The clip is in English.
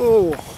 Oh.